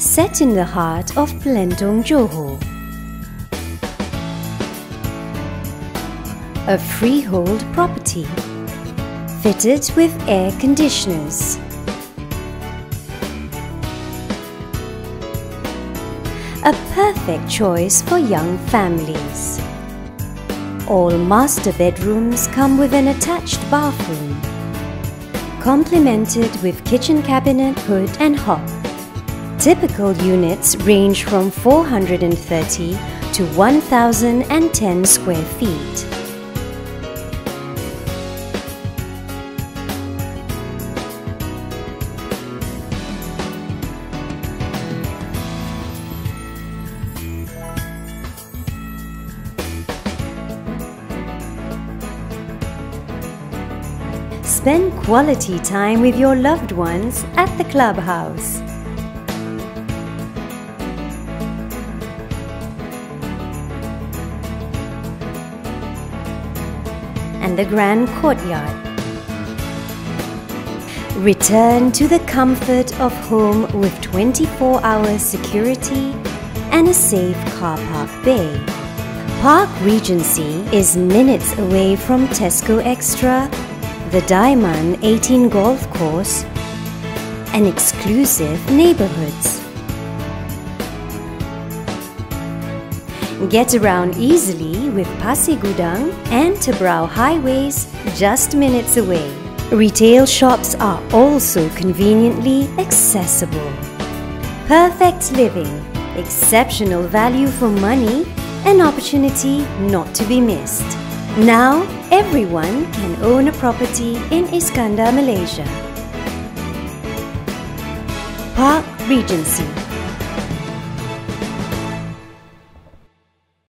set in the heart of Pelentong, Johor. A freehold property, fitted with air conditioners. A perfect choice for young families. All master bedrooms come with an attached bathroom, complemented with kitchen cabinet, hood and hob. Typical units range from 430 to 1010 square feet. Spend quality time with your loved ones at the clubhouse. And the grand courtyard. Return to the comfort of home with 24 hour security and a safe car park bay. Parc Regency is minutes away from Tesco Extra, the Daiman 18 Golf Course, and exclusive neighborhoods. Get around easily with Pasir Gudang and Tebrau highways just minutes away. Retail shops are also conveniently accessible. Perfect living, exceptional value for money, an opportunity not to be missed. Now, everyone can own a property in Iskandar, Malaysia. Parc Regency